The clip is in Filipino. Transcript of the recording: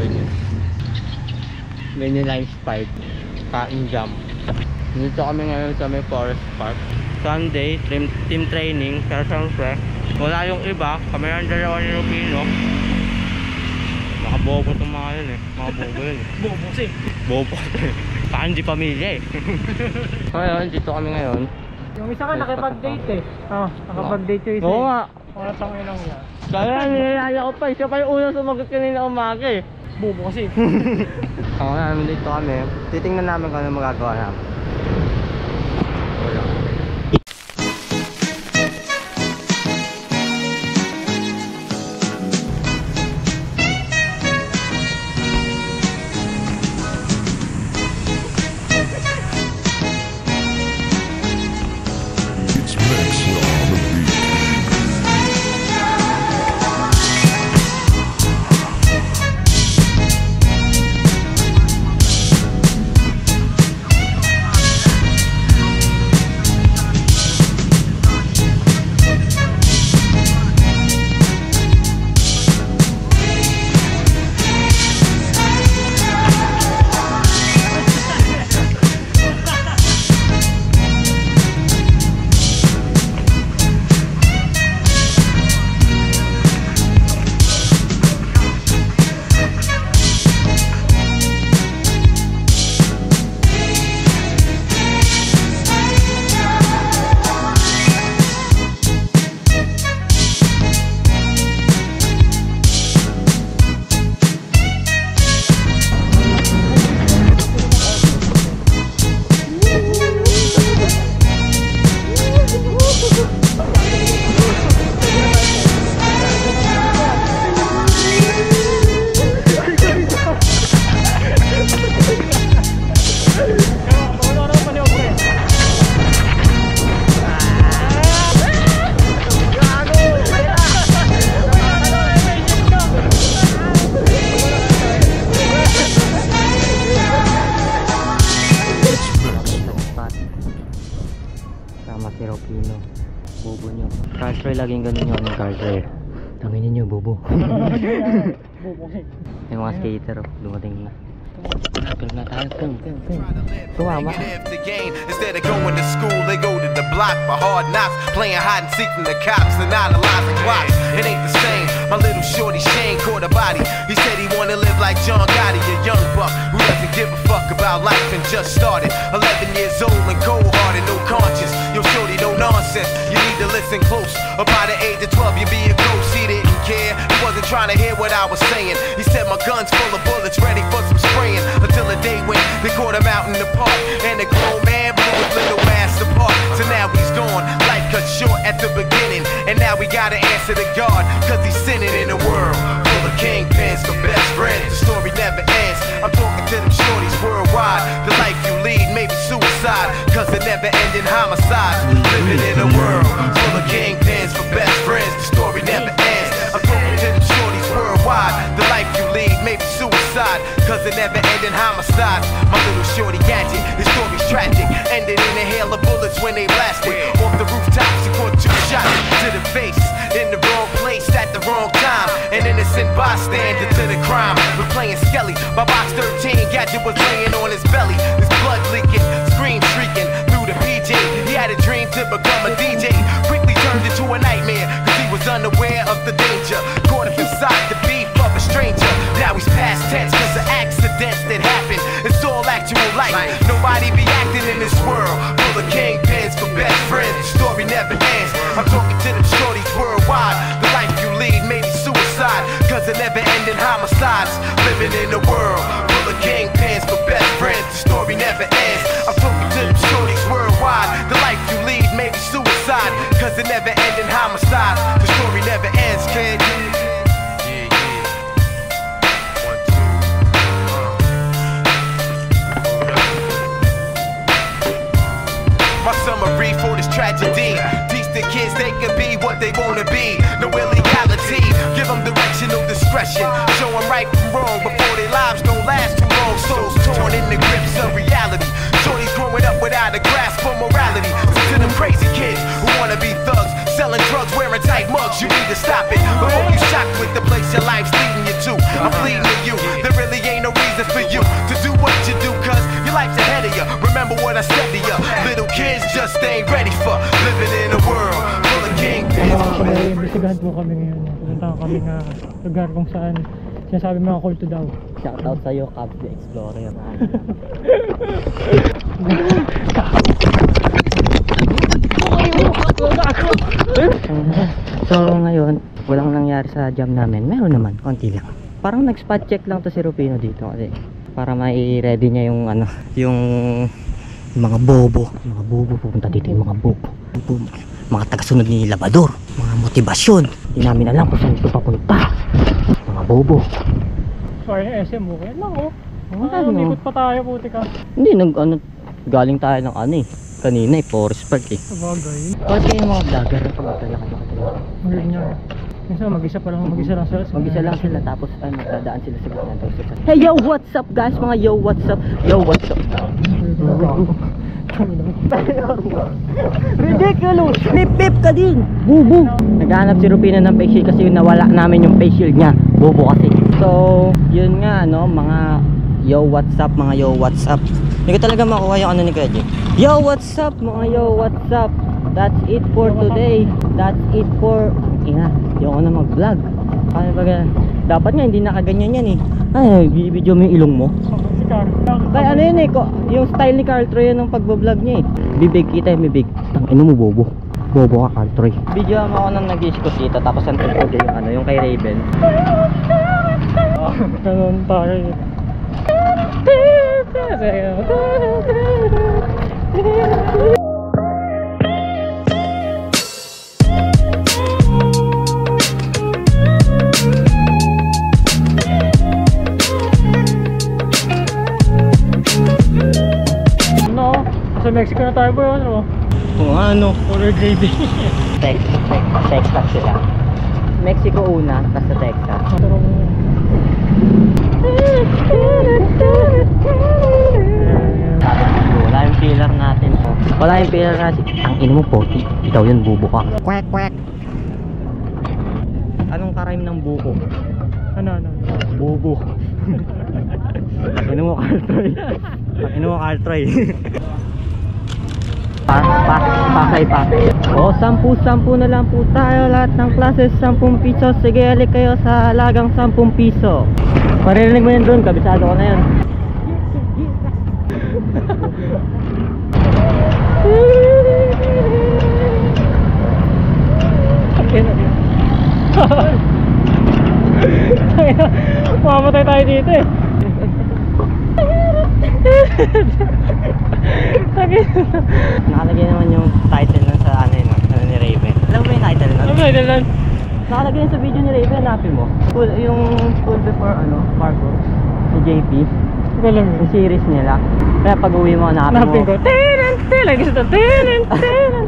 ganyan. Mini Lines 5. Kain jam. Dito kami ngayon sa may Forest Park. Sunday, team, team training. Pero syempre, wala yung iba. Kami ang dalawa ni Rufino. Nakabobo itong mga yun eh. Mga bobo yun eh. Bobo kasi. Bobo. Saka hindi pamilya eh. ngayon, dito kami ngayon. Yung isa ka nakipag-date eh. Oo, nakapag-date yung isa Oo eh. nga. Mga tangin lang yan. Kaya nilala ko pa. Siya pa yung unang sumagot kanina umaga eh. Bobo kasi. Oo nga, dito kami. Titingnan namin kung ano magagawa namin. Wala. Laging ganun yun ng transfer. Tangin nyo, bobo. Bobo. Yung mga skater, oh, dumating na. Film na tayo, film, film, film. Tumama. Instead of going to school, they go to the block for hard knocks, playing hide and seek from the cops and idolizing clocks. It ain't the same. My little shorty Shane caught a body. He said he wanna live like John Gotti, a young buck who doesn't give a fuck about life and just started. Or by the age of 12, you be a ghost. He didn't care. He wasn't trying to hear what I was saying. He said my gun's full of bullets, ready for some spraying. Until the day when they caught him out in the park, and the grown man blew his little ass apart. So now he's gone. Life cut short at the beginning, and now we gotta answer to God, cause he's sinning in a world full of kingpins for best friends. The story never ends. I'm talking to them shorties worldwide. The life you lead may be suicide, cause it never ending homicides. Living in a world full for best friends. The story never ends. I'm talking to them shorties worldwide. The life you lead may be suicide, cause it never ending homicides. My little shorty gadget, his story's tragic. Ended in a hail of bullets when they blasted. Off the rooftops, he caught two shots to the face. In the wrong place at the wrong time. An innocent bystander to the crime. We're playing Skelly. My box 13 gadget was laying on his belly. His blood leaking, scream shrieking through the PJ. He had a dream to become a DJ. Worldwide. The life you lead may be suicide, cause of never ending homicides. Living in a world full of kingpins for best friends. The story never ends. I'm talking to them shorties worldwide. The life you lead may be suicide, cause of never ending homicides. The story never ends, you need to stop it before you shock with the place your life's leading you to. I'm pleading to you, there really ain't no reason for you to do what you do, cause your life's ahead of you. Remember what I said to you, little kids just ain't ready for living in a world full of kingpins. Imbestigahan po kami ngayon. Punta kami nga lugar kung saan sinasabi mga kulto daw. Shoutout sa'yo, Cab the Explorer. Cab! Okay, ako! Ako! so ngayon, walang nangyari sa jam namin. Meron naman, konti lang. Parang nag-spot check lang to si Rufino dito kasi para mai-ready niya yung ano, yung mga bobo. Mga bobo, pupunta dito yung mga bobo. Bobo. Mga tagasunod ni Labador. Mga motibasyon. Hindi namin alam kung saan ito papunta. Mga bobo. So, ayun, SM, okay lang oh. Ah, ano? umikot pa tayo, puti ka. Hindi, nag ano, galing tayo ng ano eh. Kanina eh, Forest Park eh. Sabagay. Kasi yung mga vlogger na pagkatala kayo Magaling niya. Minsan mag-isa pa lang, mag-isa lang sila. Mag-isa lang sila tapos ano, dadaan sila sa gitna sa Hey yo, what's up guys? Mga yo, what's up? Yo, what's up? Ridiculous! Pip-pip ka din! Bubu! Naghanap si Rupina ng face shield kasi yung nawala namin yung face shield niya. Bubo kasi. So, yun nga no, mga yo, what's up? Mga yo, what's up? Hindi ko talaga makuha yung ano ni Kuya. Yo, what's up? Mga yo, what's up? That's it for today. That's it for... Ina, hindi ako na mag-vlog. Kaya ba Dapat nga hindi nakaganyan yan eh. Ay, video mo yung ilong mo. Kaya ano yun eh, ko, yung style ni Carl Troy yun ng pagbablog niya eh. Bibig kita yung bibig. Tang ino mo bobo. Bobo ka Carl Troy. Video mo ako nang nag-iskos dito tapos ang tagpo yung ano, yung kay Raven. Ganun tayo. Ano? Sa Mexico na tayo bro, ano? Kung ano. Color grading. Texas, Texas, Texas sila. Mexico una, tapos sa Texas. Wala yung pillar natin. Oh. Wala yung pillar natin. Ang ino mo, poti. Ikaw yun, bubo ka. Kwek, kwek. Anong karime ng buko? Ano, ano? Bubo. Ino mo, Carl Troy. Ino mo, Carl Troy. pa, pa, pakay pa. O, sampu, sampu na lang po tayo. Lahat ng classes, sampung piso. Sige, alik kayo sa halagang sampung piso. Maririnig mo yun doon, kabisado ko na yun. Mamatay tayo dito eh. Nakalagay naman yung title nun sa ano yun, ano ni Raven. Alam mo ba yung title nun? Ano ba yun lang? Nakalagay yun sa video ni Raven, hanapin mo. Yung school before ano, parkour. Si JP. Lang yun. Yung series nila. Kaya pag uwi mo, hanapin mo. Hanapin ko. Tinan, tinan. Lagi sa to. Tinan, tinan.